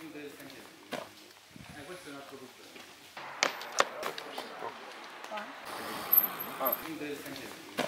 Eh, questo è un altro problema. Ah.